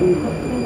Mm-hmm.